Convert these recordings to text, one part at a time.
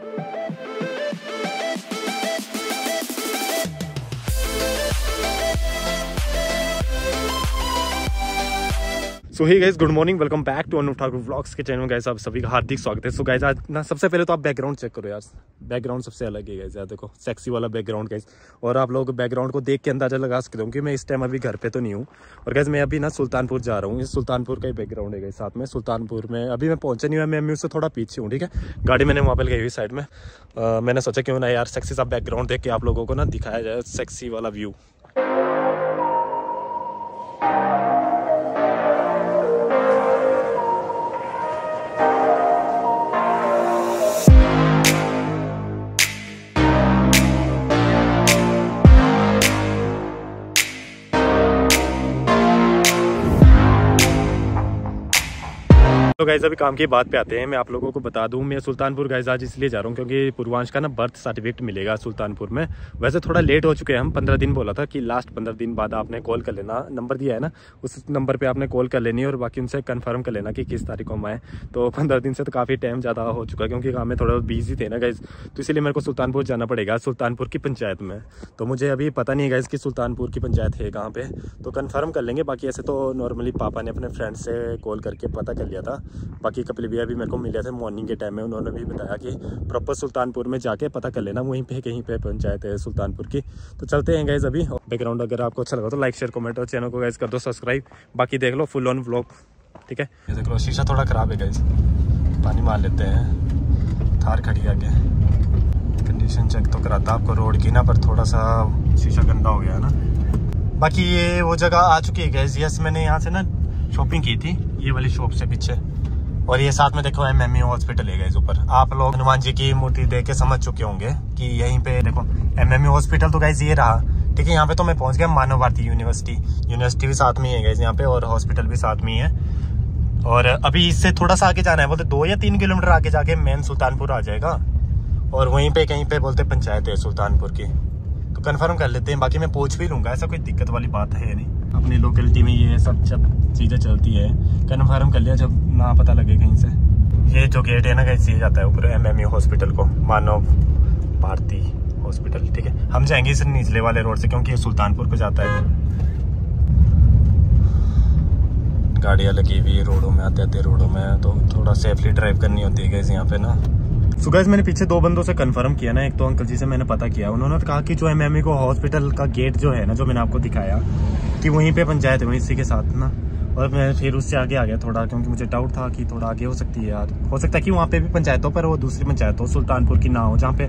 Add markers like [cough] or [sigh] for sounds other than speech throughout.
thank you so hi guys good morning welcome back to Anup Thakur vlogs के channel guys आप सभी का हार्दिक स्वागत है। सो गाइज़ आज ना, सबसे पहले तो आप बैकग्राउंड चेक करो यार। बैकग्राउंड सबसे अलग है गाइज़ यार देखो सेक्सी वाला बैकग्राउंड गाइज़ और आप लोग बैकग्राउंड को देख के अंदाज़ा लगा सकते हो कि मैं इस टाइम अभी घर पे तो नहीं हूँ। और गाइज़ मैं अभी ना सुल्तानपुर जा रहा हूँ। इस सुल्तानपुर का ही बैकग्राउंड है गाइज़ साथ में। सुल्तानपुर में अभी मैं पहुँचा नहीं हुआ, मैं मैं उससे थोड़ा पीछे हूँ, ठीक है? गाड़ी मैंने वहाँ पर लगाई हुई साइड में। मैंने सोचा क्यों ना यार सेक्सी सा बैकग्राउंड देख के आप लोगों को ना दिखाया जाए सेक्सी वाला व्यू तो गाइज़ अभी काम की बात पे आते हैं। मैं आप लोगों को बता दूँ, मैं सुल्तानपुर गाइज़ आज इसलिए जा रहा हूँ क्योंकि पूर्वांश का ना बर्थ सर्टिफिकेट मिलेगा सुल्तानपुर में। वैसे थोड़ा लेट हो चुके हैं हम, पंद्रह दिन बोला था कि लास्ट पंद्रह दिन बाद आपने कॉल कर लेना। नंबर दिया है ना, उस नंबर पर आपने कॉल कर लेनी और बाकी उनसे कन्फर्म कर लेना कि किस तारीख को हम आए तो पंद्रह दिन से तो काफ़ी टाइम ज़्यादा हो चुका है क्योंकि काम में थोड़ा बिज़ी थे ना गाइज़ तो इसीलिए मेरे को सुल्तानपुर जाना पड़ेगा, सुल्तानपुर की पंचायत में। तो मुझे अभी पता नहीं है गाइज़ कि सुल्तानपुर की पंचायत है कहाँ पर तो कन्फर्म कर लेंगे, बाकी ऐसे तो नॉर्मली पापा ने अपने फ्रेंड से कॉल करके पता कर लिया था। बाकी कपिल भैया भी मेरे को मिले थे मॉर्निंग के टाइम में, उन्होंने भी बताया कि प्रॉपर सुल्तानपुर में जाके पता कर लेना, वहीं पे, कहीं पे पंचायत है सुल्तानपुर की। तो चलते हैं गैस अभी। बैकग्राउंड अगर आपको अच्छा लगा तो लाइक शेयर कमेंट और चैनल को गैस कर दो सब्सक्राइब बाकी देख लो फुल ऑन व्लॉग ठीक है? देख लो, शीशा थोड़ा ख़राब है गैस पानी मार लेते हैं। थार खड़ी आगे। कंडीशन चेक तो कराता, आपको रोड की ना, पर थोड़ा सा शीशा गंदा हो गया है ना। बाकी ये वो जगह आ चुकी है गैस यस मैंने यहाँ से ना शॉपिंग की थी। ये वाली शॉप से पीछे। और ये साथ में देखो एम एम हॉस्पिटल है गैस ऊपर। आप लोग हनुमान जी की मूर्ति देख के समझ चुके होंगे कि यहीं पे देखो एम एम हॉस्पिटल तो गैस ये रहा। ठीक है, यहाँ पे तो मैं पहुँच गया मानव भारती यूनिवर्सिटी यूनिवर्सिटी भी साथ में ही है गैस यहाँ पे और हॉस्पिटल भी साथ में ही है। और अभी इससे थोड़ा सा आगे जाना है, बोलते दो या तीन किलोमीटर आगे जाके मेन सुल्तानपुर आ जाएगा। और वहीं पे कहीं पे बोलते पंचायत है सुल्तानपुर की। तो कन्फर्म कर लेते हैं, बाकी मैं पूछ भी लूँगा, ऐसा कोई दिक्कत वाली बात है नहीं। अपनी लोकेलिटी में ये सब जब चीज़ें चलती है कन्फर्म कर लिया जब ना पता लगे कहीं से। ये जो गेट है ना कहीं से जाता है ऊपर एम हॉस्पिटल को मानव भारती हॉस्पिटल ठीक है? हम जाएँगे इस निचले वाले रोड से क्योंकि ये सुल्तानपुर को जाता है। गाड़ियाँ लगी हुई है रोडों में आते आते रोडों में तो थोड़ा सेफली ड्राइव करनी होती है गैस यहाँ पे ना। सो गैस मैंने पीछे दो बंदों से कंफर्म किया ना एक तो अंकल जी से मैंने पता किया। उन्होंने तो कहा कि जो एम को हॉस्पिटल का गेट जो है ना जो मैंने आपको दिखाया कि वहीं पे पंचायत है वहीं इसी के साथ ना। और मैं फिर उससे आगे आ गया थोड़ा, क्योंकि मुझे डाउट था कि थोड़ा आगे हो सकती है यार। हो सकता है कि वहाँ पे भी पंचायतों पर वो दूसरी पंचायत हो सुल्तानपुर की ना हो, जहाँ पे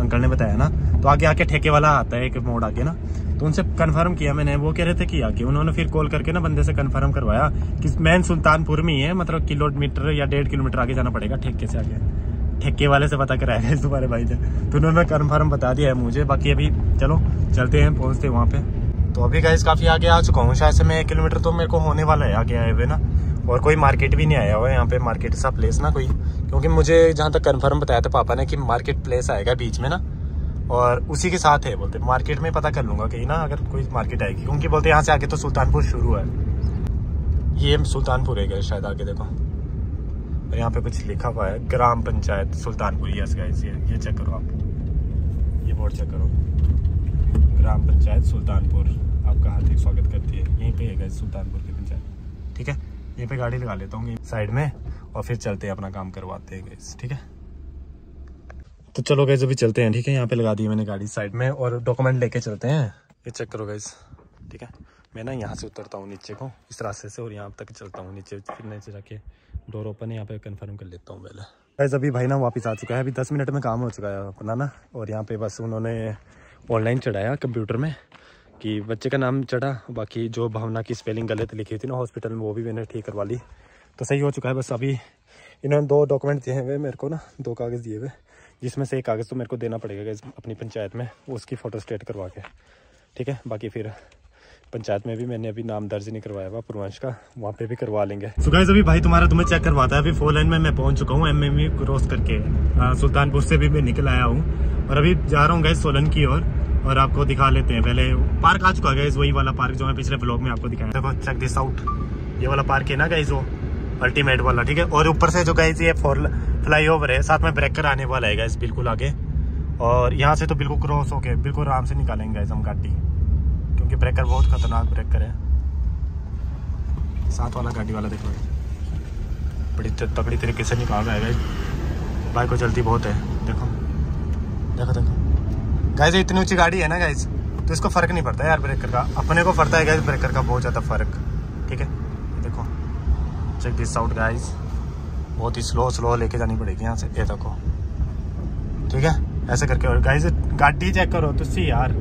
अंकल ने बताया ना। तो आगे आके ठेके वाला आता है एक मोड़ आगे ना। तो उनसे कन्फर्म किया मैंने, वो कह रहे थे कि आगे। उन्होंने फिर कॉल करके ना बंदे से कन्फर्म करवाया कि मैन सुल्तानपुर में ही है मतलब किलोमीटर या डेढ़ किलोमीटर आगे जाना पड़ेगा ठेके से आगे। ठेके वाले से पता कराया है तुम्हारे भाई ने तो उन्होंने कन्फर्म बता दिया है मुझे। बाकी अभी, चलो, चलते हैं, पहुँचते वहाँ पे। तो अभी गाइस काफ़ी आगे आ चुका हूँ। शायद से मैं एक किलोमीटर तो मेरे को होने वाला है आगे आए हुए ना। और कोई मार्केट भी नहीं आया हुआ है यहाँ पे। मार्केट सा प्लेस ना कोई। क्योंकि मुझे जहाँ तक कंफर्म बताया था पापा ने कि मार्केट प्लेस आएगा बीच में ना। और उसी के साथ है बोलते। मार्केट में पता कर लूँगा कहीं ना अगर कोई मार्केट आएगी। क्योंकि बोलते यहाँ से आगे तो सुल्तानपुर शुरू है। ये सुल्तानपुर है शायद आगे देखो। और यहाँ पे कुछ लिखा हुआ है, ग्राम पंचायत सुल्तानपुर। यस गाइस ये ये चेक करो आप। ये बोर्ड चेक करो। ग्राम पंचायत सुल्तानपुर। आपका हार्दिक स्वागत करती है। यहीं पे है सुल्तानपुर की पंचायत। ठीक है? यहीं पे गाड़ी लगा लेता हूँ साइड में, और फिर चलते हैं, अपना काम करवाते हैं गैस ठीक है? तो चलो गैस अभी चलते हैं, ठीक है? यहाँ पे लगा दी मैंने गाड़ी साइड में, और डॉक्यूमेंट लेके चलते हैं। ये चेक करो गैस ठीक है? मैं ना यहाँ से उतरता हूँ नीचे को, इस रास्ते से, और यहाँ तक चलता हूँ नीचे। फिर नीचे जाके डोर ओपन यहाँ पे कंफर्म कर लेता हूँ पहले। गैस अभी भाई ना वापस आ चुका है, अभी दस मिनट में काम हो चुका है अपना ना, और यहाँ पे बस उन्होंने ऑनलाइन चढ़ाया कंप्यूटर में। कि बच्चे का नाम चढ़ा, बाकी जो भावना की स्पेलिंग गलत लिखी थी ना हॉस्पिटल में वो भी मैंने ठीक करवा ली। तो सही हो चुका है, बस अभी इन्होंने दो डॉक्यूमेंट दिए हुए मेरे को ना, दो कागज़ दिए हुए, जिसमें से एक कागज़ तो मेरे को देना पड़ेगा अपनी पंचायत में, उसकी फ़ोटो स्टेट करवा के। ठीक है, बाकी फिर पंचायत में भी मैंने अभी नाम दर्ज नहीं करवाया हुआ, पूर्वांश का, वहाँ पे भी करवा लेंगे। सो सुगाइज अभी भाई तुम्हारा तुम्हें चेक करवाता है, अभी फोर लाइन में मैं पहुँच चुका हूँ एम एम क्रॉस करके। सुल्तानपुर से भी मैं निकल आया हूँ, और अभी जा रहा हूँ गैस सोलन की ओर। और, आपको दिखा लेते हैं। पहले पार्क आ चुका है वही वाला पार्क जो मैं पिछले ब्लॉग में आपको दिखाया देखो चेक दिस आउट ये वाला पार्क है ना गैस वो अल्टीमेट वाला ठीक है? और ऊपर से जो गाइज़ ये फोर फ्लाई ओवर है साथ में ब्रेकर आने वाला है गाइज़ बिल्कुल आगे। और यहाँ से तो बिल्कुल क्रॉस होके बिल्कुल आराम से निकालेंगे गाइज़ हम गाड़ी। क्योंकि ब्रेकर बहुत खतरनाक ब्रेकर है। साथ वाला गाड़ी वाला देखो। बड़ी तगड़ी तरीके से निकाल रहा है गाइज़ बाइक को जल्दी बहुत है। देखो। देखो देखो। गाइज़ इतनी ऊँची गाड़ी है ना गाइज़ तो इसको फ़र्क नहीं पड़ता यार ब्रेकर का। अपने को पड़ता है गाइज़ ब्रेकर का बहुत ज़्यादा फ़र्क। ठीक है? देखो। चेक दिस आउट गाइज़ बहुत ही स्लो स्लो लेके जानी पड़ेगी यहाँ से। ये देखो। ठीक है? ऐसे करके और गाइज़ गाड़ी चेक करो तो सी यार।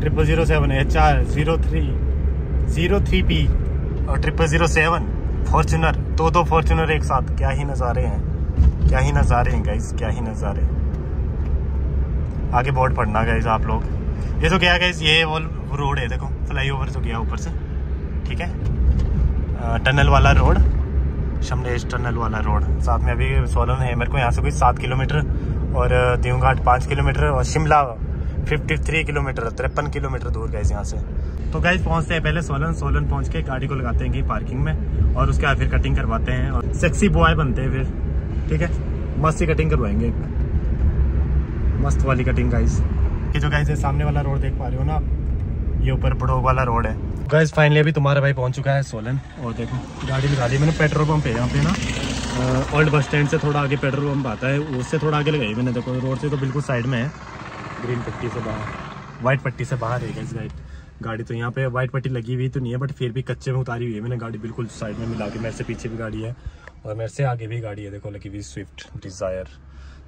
Triple zero seven H R zero three zero three P और ट्रिपल ज़ीरो सेवन फॉर्चुनर दो दो फॉर्चुनर एक साथ। क्या ही नज़ारे हैं। क्या ही नज़ारे हैं गाइज़ क्या ही नज़ारे। आगे बोर्ड पढ़ना गाइज़ आप लोग। ये तो क्या गाइज़ ये वो रोड है, देखो फ्लाई ओवर तो गया ऊपर से। ठीक है? टनल वाला रोड शमलेश टनल वाला रोड साथ में अभी सोलन है, मेरे को यहाँ से कोई सात किलोमीटर और दीव घाट पाँच किलोमीटर और शिमला फिफ्टी थ्री किलोमीटर, तिरपन किलोमीटर दूर गए यहाँ से। तो गाइज़ पहुँचते हैं पहले सोलन। सोलन पहुँच के गाड़ी को लगाते हैं कहीं पार्किंग में, और उसके बाद फिर कटिंग करवाते हैं, और सेक्सी बॉय बनते हैं फिर। ठीक है? मस्त कटिंग करवाएँगे। मस्त वाली कटिंग गाइस ये जो गाइज़ सामने वाला रोड देख पा रहे हो ना ये ऊपर बड़ोग वाला रोड है। गाइज़ फाइनली अभी तुम्हारा भाई पहुँच चुका है सोलन और देखो गाड़ी लगा दी मैंने पेट्रोल पंप है यहाँ पे ना। ओल्ड बस स्टैंड से थोड़ा आगे पेट्रोल पंप आता है। उससे थोड़ा आगे लगाई मैंने। देखो रोड से तो बिल्कुल साइड में है। ग्रीन पट्टी से बाहर। वाइट पट्टी से बाहर है गाइज़ गाइड गाड़ी तो यहाँ पे वाइट पट्टी लगी हुई तो नहीं है बट फिर भी कच्चे में उतारी हुई है मैंने गाड़ी बिल्कुल साइड में मिला के। मेरे से पीछे भी गाड़ी है। और मेरे से आगे भी गाड़ी है। देखो लगी हुई स्विफ्ट डिज़ायर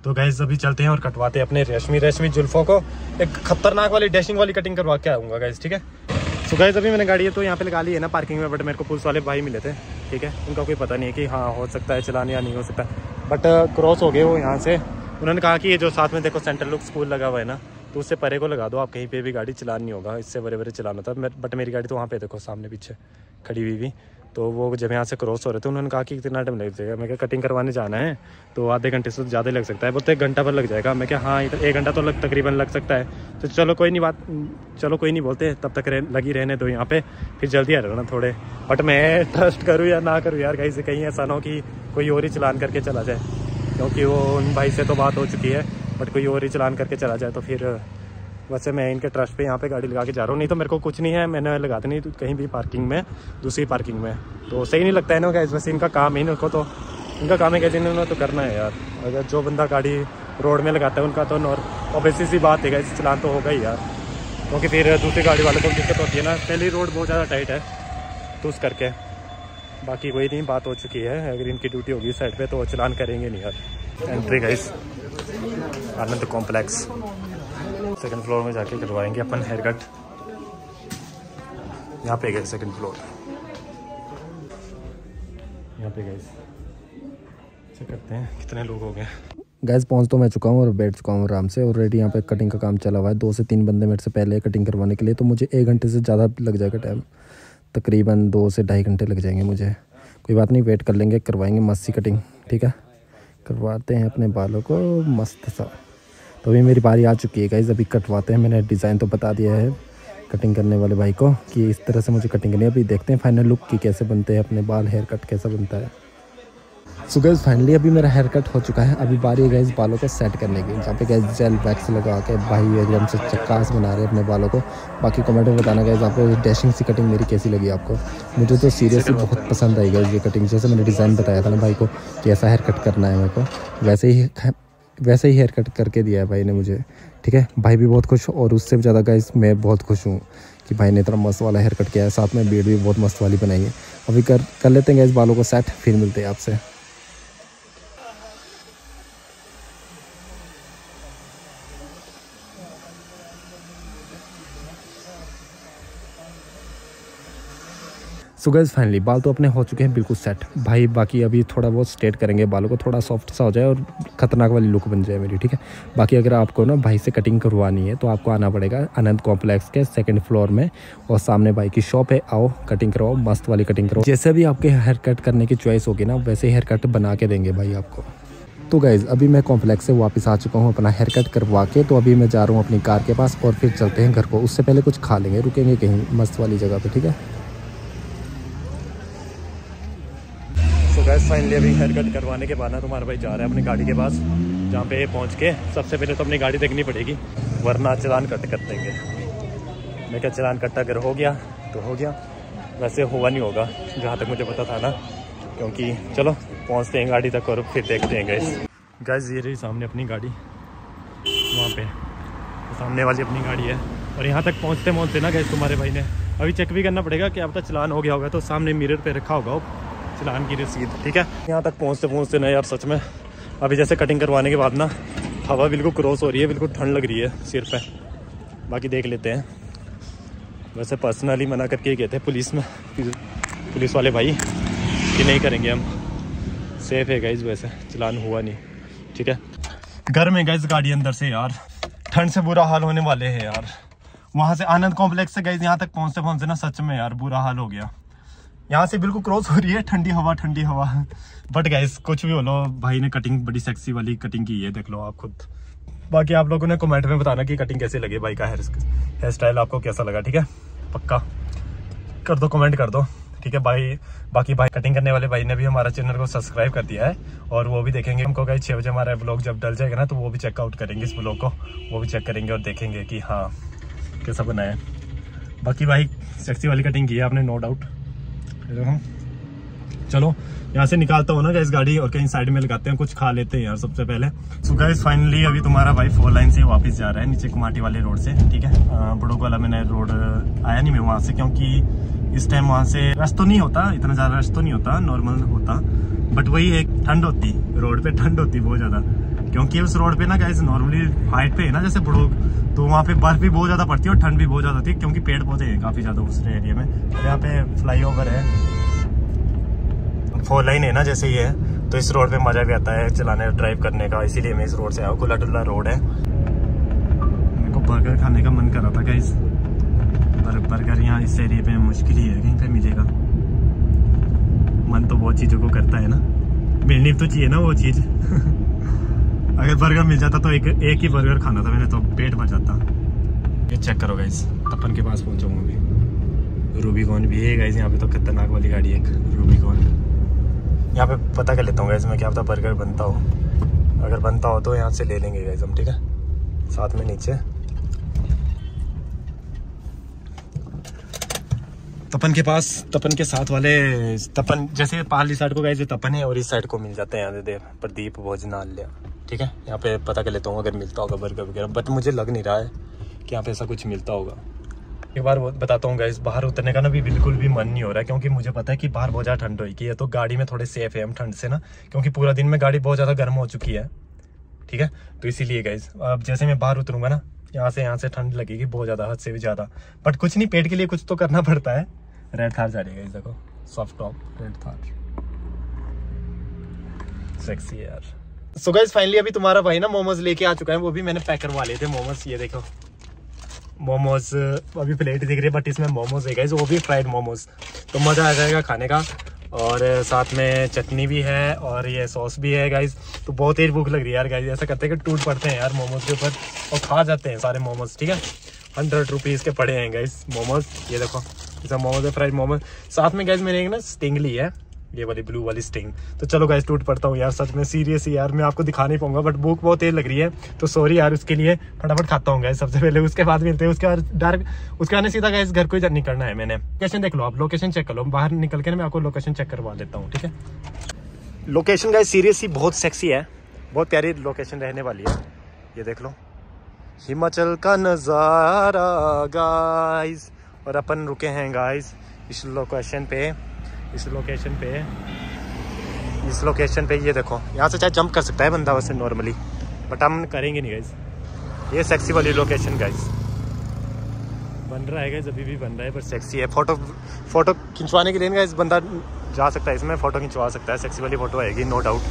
तो गैस अभी चलते हैं और कटवाते हैं अपने रेशमी रेशमी जुल्फों को। एक खतरनाक वाली डैशिंग वाली कटिंग करवा के आऊँगा गैस ठीक है? तो गैस अभी मैंने गाड़ी है तो यहाँ पे लगा ली है ना पार्किंग में बट मेरे को पुलिस वाले भाई मिले थे, ठीक है? उनका कोई पता नहीं है कि हाँ हो सकता है चलाने या नहीं हो सकता। बट क्रॉस हो गए वो यहाँ से। उन्होंने कहा कि ये जो साथ में देखो सेंट्रल लुक स्कूल लगा हुआ है ना तो उससे परे को लगा दो, आप कहीं पे भी गाड़ी चलानी होगा, इससे बड़े बड़े चलाना था। बट मेरी गाड़ी तो वहाँ पे देखो, सामने पीछे खड़ी हुई भी। तो वो जब यहाँ से क्रॉस हो रहे थे उन्होंने कहा कि कितना टाइम लग जाएगा मैं क्या कटिंग करवाने जाना है। तो आधे घंटे से ज़्यादा लग सकता है। बोलते एक घंटा भर लग जाएगा। मैं क्या हाँ एक घंटा तो लग तकरीबन लग सकता है। तो चलो कोई नहीं बात चलो कोई नहीं बोलते। तब तक रह, लगी रहने दो यहाँ पे। फिर जल्दी आ रहना थोड़े। बट मैं [laughs] ट्रस्ट करूँ या ना करूँ यार कहीं से कहीं ऐसा ना हो कि कोई और ही चलान करके चला जाए। क्योंकि वो उन भाई से तो बात हो चुकी है बट कोई और ही चलान करके चला जाए तो फिर वैसे मैं इनके ट्रस्ट पे यहाँ पे गाड़ी लगा के जा रहा हूँ। नहीं तो मेरे को कुछ नहीं है, मैंने लगा दी नहीं, कहीं भी पार्किंग में, दूसरी पार्किंग में। तो सही नहीं लगता है ना वैसे इनका काम ही, इनको तो इनका काम है कैसे इन्होंने तो करना है यार। अगर जो बंदा गाड़ी रोड में लगाता है, उनका तो नॉर ऑब्वियसली सी बात है गैस चलान तो होगा ही यार। क्योंकि फिर दूसरी गाड़ी वाले को दिक्कत होती है ना। पहली रोड बहुत ज़्यादा टाइट है तो उस करके। बाकी कोई नहीं, बात हो चुकी है। अगर इनकी ड्यूटी होगी साइड पे तो चलान करेंगे नहीं यार। Entry guys Anand complex second floor में जाके करवाएँगे अपन हेयर कट यहाँ पे गए सेकंड फ्लोर यहाँ पे गए चेक करते हैं कितने लोग हो गए। गैस पहुँच तो मैं चुका हूँ और बैठ चुका हूँ आराम से। ऑलरेडी यहाँ पे कटिंग का काम चला हुआ है। दो से तीन बंदे मेरे से पहले कटिंग करवाने के लिए। तो मुझे एक घंटे से ज़्यादा लग जाएगा टाइम तकरीबन दो से ढाई घंटे लग जाएँगे मुझे। कोई बात नहीं वेट कर लेंगे, करवाएँगे मस्त सी कटिंग ठीक है? करवाते हैं अपने बालों को मस्त सा। तो अभी मेरी बारी आ चुकी है गाइज़ अभी कटवाते हैं। मैंने डिज़ाइन तो बता दिया है कटिंग करने वाले भाई को कि इस तरह से मुझे कटिंग करनी है। अभी देखते हैं फाइनल लुक की कैसे बनते हैं अपने बाल हेयर कट कैसा बनता है। सो गैस फाइनली अभी मेरा हेयर कट हो चुका है। अभी बारी है गैस बालों को सेट करने की। जहाँ पे गैस जेल वैक्स लगा के भाई एकदम से चक्कास बना रहे अपने बालों को। बाकी कमेंट में बताना गैस आपको डैशिंग सी कटिंग मेरी कैसी लगी आपको? मुझे तो सीरियसली बहुत पसंद आई गई ये कटिंग जैसे मैंने डिज़ाइन बताया था ना भाई को कि ऐसा हेयर कट करना है मेरे को, वैसे ही वैसे ही हेयर कट करके दिया है भाई ने मुझे, ठीक है? भाई भी बहुत खुश और उससे भी ज़्यादा गाइस मैं बहुत खुश हूँ कि भाई ने इतना मस्त वाला हेयर कट किया है। साथ में बीड भी बहुत मस्त वाली बनाई है। अभी कर कर लेते हैं गाइस बालों को सेट फिर मिलते हैं आपसे। सो गैस फाइनली बाल तो अपने हो चुके हैं, बिल्कुल सेट भाई, बाकी अभी थोड़ा बहुत स्ट्रेट करेंगे बालों को, थोड़ा सॉफ्ट सा हो जाए और ख़तरनाक वाली लुक बन जाए मेरी, ठीक है? बाकी अगर आपको ना भाई से कटिंग करवानी है तो आपको आना पड़ेगा आनंद कॉम्प्लेक्स के सेकंड फ्लोर में और सामने भाई की शॉप है। आओ कटिंग करवाओ, मस्त वाली कटिंग करवाओ। जैसे भी आपके हेयर कट करने की चॉइस होगी ना, वैसे हेयर कट बना के देंगे भाई आपको। तो गाइज़ अभी मैं कॉम्प्लेक्स से वापस आ चुका हूँ अपना हेयर कट करवा के तो अभी मैं जा रहा हूँ अपनी कार के पास और फिर चलते हैं घर को। उससे पहले कुछ खा लेंगे, रुकेंगे कहीं मस्त वाली जगह पे, ठीक है? फाइनली अभी हेयर कट करवाने के बाद ना तुम्हारा भाई जा रहा है अपनी गाड़ी के पास, जहाँ पे पहुँच के सबसे पहले तो अपनी गाड़ी देखनी पड़ेगी, वरना चलान कट कर देंगे। मैं क्या चलान कट अगर हो गया तो हो गया। वैसे हुआ नहीं होगा, जहाँ तक मुझे पता था ना, क्योंकि चलो, पहुँचते हैं गाड़ी तक और फिर देखते हैं गैस गैस ये रही सामने अपनी गाड़ी, वहाँ पे। तो सामने वाली अपनी गाड़ी है। और यहाँ तक पहुँचते पहुँचते ना गैस तुम्हारे भाई ने। अभी चेक भी करना पड़ेगा कि अब तक चलान हो गया होगा तो सामने मिरर पे रखा होगा चलान की रसीद, ठीक है? यहाँ तक पहुँचते पहुँचते ना यार, सच में। अभी जैसे कटिंग करवाने के बाद ना, हवा बिल्कुल क्रॉस हो रही है, बिल्कुल ठंड लग रही है सिर पे। बाकी देख लेते हैं। वैसे पर्सनली मना करके ही गए थे पुलिस में। पुलिस वाले भाई, कि नहीं करेंगे हम। सेफ़ है गाइज़ वैसे, चलान हुआ नहीं, ठीक है? घर में गाइज़ गाड़ी अंदर से यार, ठंड से बुरा हाल होने वाले हैं यार। वहाँ से आनंद कॉम्प्लेक्स से गाइज़ यहाँ तक पहुँचते पहुँचते ना सच में यार बुरा हाल हो गया। यहाँ से बिल्कुल क्रॉस हो रही है, ठंडी हवा ठंडी हवा। बट गाइज़ कुछ भी बोलो भाई ने कटिंग बड़ी सेक्सी वाली कटिंग की है देख लो आप खुद। बाकी आप लोगों ने कमेंट में बताना कि कटिंग कैसे लगे भाई का हेयर हेयर स्टाइल आपको कैसा लगा, ठीक है? पक्का। कर दो कमेंट कर दो, ठीक है? भाई, बाकी भाई कटिंग करने वाले भाई ने भी हमारा चैनल को सब्सक्राइब कर दिया है, और वो भी देखेंगे हमको कहीं छः बजे हमारा ब्लॉग जब डल जाएगा ना तो वो भी चेकआउट करेंगे इस ब्लॉग को, वो भी चेक करेंगे और देखेंगे कि हाँ कैसा बनाया बाकी भाई सेक्सी वाली कटिंग की है आपने नो डाउट चलो, यहाँ से निकालता हूँ ना गैस गाड़ी और कहीं साइड में लगाते हैं, कुछ खा लेते हैं यार सबसे पहले। सो गैस फाइनली अभी तुम्हारा भाई फोर लाइन से वापस जा रहा है, नीचे कुमाटी वाले रोड से, ठीक है? बड़ों वाला मैंने रोड आया नहीं मैं वहाँ से, क्योंकि इस टाइम वहाँ से रश तो नहीं होता, इतना ज़्यादा रश तो नहीं होता नॉर्मल होता। बट वही एक ठंड होती रोड पे ठंड होती बहुत ज़्यादा। क्योंकि उस रोड पे ना गैस नॉर्मली हाइट पे है ना जैसे बड़ों तो वहाँ पे बर्फ़ भी बहुत ज़्यादा पड़ती है और ठंड भी बहुत ज़्यादा है क्योंकि पेड़ पौधे हैं काफ़ी ज़्यादा उस एरिया में। और यहाँ पे फ्लाई ओवर है। फोर लाइन है ना जैसे ये। है तो इस रोड पे मज़ा भी आता है चलाने ड्राइव करने का। इसीलिए मैं इस रोड से आया खुला डुल्ला रोड है। मेरे को बर्गर खाने का मन कर था गाइस पर बर्गर यहाँ इस एरिए पे मुश्किल ही है, कहीं पे मिलेगा। मन तो बहुत चीज़ों को करता है ना। मिलनी तो चाहिए ना वो चीज़। [laughs] अगर बर्गर मिल जाता तो एक एक ही बर्गर खाना था, मैंने तो पेट भर जाता। ये चेक करो गाइस तपन के पास पहुंचाऊँगा अभी। रूबीकॉन भी है गाइस यहाँ पे तो खतरनाक वाली गाड़ी है, एक रूबीकॉन यहाँ पे पता कर लेता हूँ गैस में क्या पता बर्गर बनता हो। अगर बनता हो तो यहाँ से ले लेंगे गैस हम, ठीक है? साथ में नीचे। तपन के पास, तपन के साथ वाले, तपन, जैसे पाली साइड को गए तपन है और इस साइड को मिल जाते हैं यहाँ दे प्रदीप भोजनालय। ठीक है? यहाँ पे पता कर लेता हूँ अगर मिलता होगा बर्गर वगैरह बट मुझे लग नहीं रहा है कि यहाँ पे ऐसा कुछ मिलता होगा। एक बार बताता हूँ गाइस बाहर उतरने का ना भी बिल्कुल भी मन नहीं हो रहा है, क्योंकि मुझे पता है कि बाहर बहुत ज़्यादा ठंड होगी है तो गाड़ी में थोड़े सेफ़ है हम ठंड से ना, क्योंकि पूरा दिन में गाड़ी बहुत ज़्यादा गर्म हो चुकी है। ठीक है? तो इसीलिए गाइस अब जैसे मैं बाहर उतरूँगा ना, यहाँ से यहाँ से ठंड लगेगी बहुत ज़्यादा, हद से भी ज़्यादा। बट कुछ नहीं, पेट के लिए कुछ तो करना पड़ता है। रेड थार जा रही है देखो soft top red Thar sexy यार। सो गाइज़ फाइनली अभी तुम्हारा भाई ना मोमोज लेके आ चुका है, वो भी मैंने पैक करवा लिए थे मोमोज, ये देखो। मोमोज, अभी प्लेट दिख रही है बट इसमें मोमोज है गाइज़ वो भी फ्राइड मोमोज। तो मज़ा आ जाएगा खाने का, और साथ में चटनी भी है, और ये सॉस भी है गाइज़ तो बहुत तेज भूख लग रही है यार गाइज़ ऐसा करते हैं कि टूट पड़ते हैं यार मोमोज के ऊपर, और खा जाते हैं सारे मोमोज, ठीक है? हंड्रेड रुपीज़ के पड़े हैं गाइज़ मोमोज, ये देखो जैसा मोमोज है फ्राइड मोमोज। साथ में गाइज़ मैंने एक ना स्टिंग ली है। ये वाली ब्लू वाली स्टिंग तो चलो गाइस टूट पड़ता हूँ यार, सच में सीरियस यार, मैं आपको दिखा नहीं पाऊँगा बट भूख बहुत तेज लग रही है तो सॉरी यार, उसके लिए फटाफट खाता हूँ गाइस सबसे पहले उसके बाद मिलते हैं, उसके बाद डायरेक्ट उसके आने सीधा गाइस घर को ही निकलना है मैंने। लोकेशन देख लो आप लोकेशन चेक कर लो, बाहर निकल के मैं आपको लोकेशन चेक करवा देता हूँ, ठीक है? लोकेशन गाइस सीरियसली बहुत सेक्सी है, बहुत प्यारी लोकेशन रहने वाली है। ये देख लो, हिमाचल का नज़ारा गाइस और अपन रुके हैं गाइस इस लोकेशन पे। इस लोकेशन पे इस लोकेशन पे ये देखो यहाँ से चाहे जंप कर सकता है बंदा वैसे नॉर्मली बट हम करेंगे नहीं गाइज़ ये सेक्सी वाली लोकेशन गाइज़ बन रहा है गाइज़ अभी भी बन रहा है पर सेक्सी है। फ़ोटो फ़ोटो खिंचवाने के लिए गाइज़ बंदा जा सकता है इसमें फ़ोटो खिंचवा सकता है। सेक्सी वाली फ़ोटो आएगी नो डाउट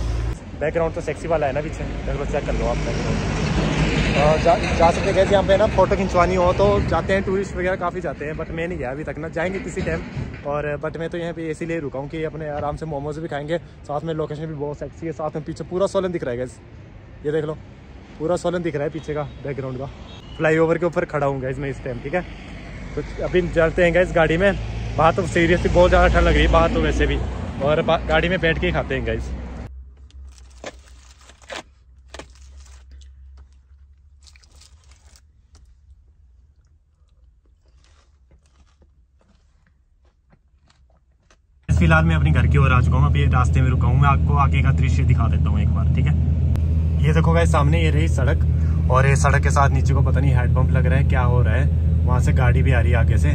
बैकग्राउंड तो सेक्सी वाला है ना पीछे। चेक कर लो आप बैकग्राउंड जा, जा सकते गए यहाँ पे ना फ़ोटो खिंचवानी हो तो जाते हैं टूरिस्ट वगैरह काफ़ी जाते हैं बट मैं नहीं गया अभी तक ना। जाएँगे किसी टाइम और बट मैं तो यहाँ पे इसीलिए रुका हूँ कि अपने आराम से मोमोज भी खाएँगे। साथ में लोकेशन भी बहुत सेक्सी है। साथ में पीछे पूरा सोलन दिख रहा है गैस ये देख लो। पूरा सोलन दिख रहा है पीछे का बैकग्राउंड का। फ्लाई ओवर के ऊपर खड़ा हूँ गैस मैं इस टाइम ठीक है? तो अभी चलते हैं गैस गाड़ी में। बाहर तो सीरियसली बहुत ज़्यादा ठंड लग रही है, बाहर तो वैसे भी। और गाड़ी में बैठ के ही खाते हैं गाइस फ़िलहाल मैं अपने घर की ओर आ चुका हूँ। अभी रास्ते में रुका हूँ। मैं आपको आगे का दृश्य दिखा देता हूँ एक बार, ठीक है? ये देखो गाइस सामने ये रही सड़क और ये सड़क के साथ नीचे को पता नहीं हेड पंप लग रहा है, क्या हो रहा है। वहाँ से गाड़ी भी आ रही है आगे से।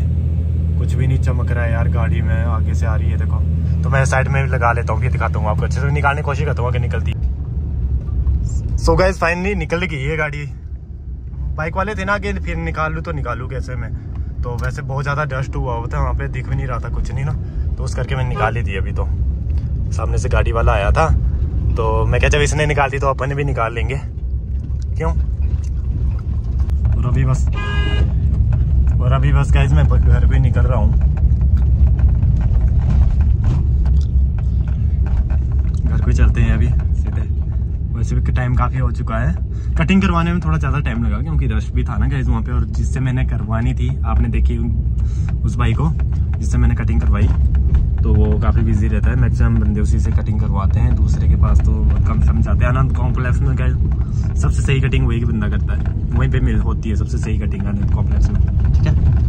कुछ भी नहीं चमक रहा है यार गाड़ी में, आगे से आ रही है देखो। तो मैं साइड में लगा लेता हूँ फिर दिखाता हूँ आपको। अच्छे से निकालने की कोशिश करता हूँ, अगर निकलती। सो गाइस फाइनली निकल गई है गाड़ी। बाइक वाले थे ना, कि फिर निकाल लूँ तो निकालू कैसे मैं? तो वैसे बहुत ज़्यादा डस्ट हुआ हुआ था वहाँ पे दिख भी नहीं रहा था कुछ नहीं ना। तो उस करके मैंने निकाल दी अभी तो। सामने से गाड़ी वाला आया था तो मैं क्या जब इसने निकाल दी तो अपन भी निकाल लेंगे। क्यों? और अभी बस, और अभी बस गाइज़ मैं घर पे निकल रहा हूँ। घर ही चलते हैं अभी, सीधे। वैसे भी टाइम काफ़ी हो चुका है। कटिंग करवाने में थोड़ा ज़्यादा टाइम लगा, क्योंकि रश भी था ना गाइज़ वहाँ पे, और जिससे मैंने करवानी थी, आपने देखी उस भाई को, जिससे मैंने कटिंग करवाई। तो वो काफ़ी बिज़ी रहता है। मैक्सिमम बंदे उसी से कटिंग करवाते हैं। दूसरे के पास तो कम सम जाते हैं। आनंद कॉम्प्लेक्स में क्या सबसे सही कटिंग वही बंदा करता है। वहीं पे मिल होती है सबसे सही कटिंग आनंद कॉम्प्लेक्स में। ठीक है?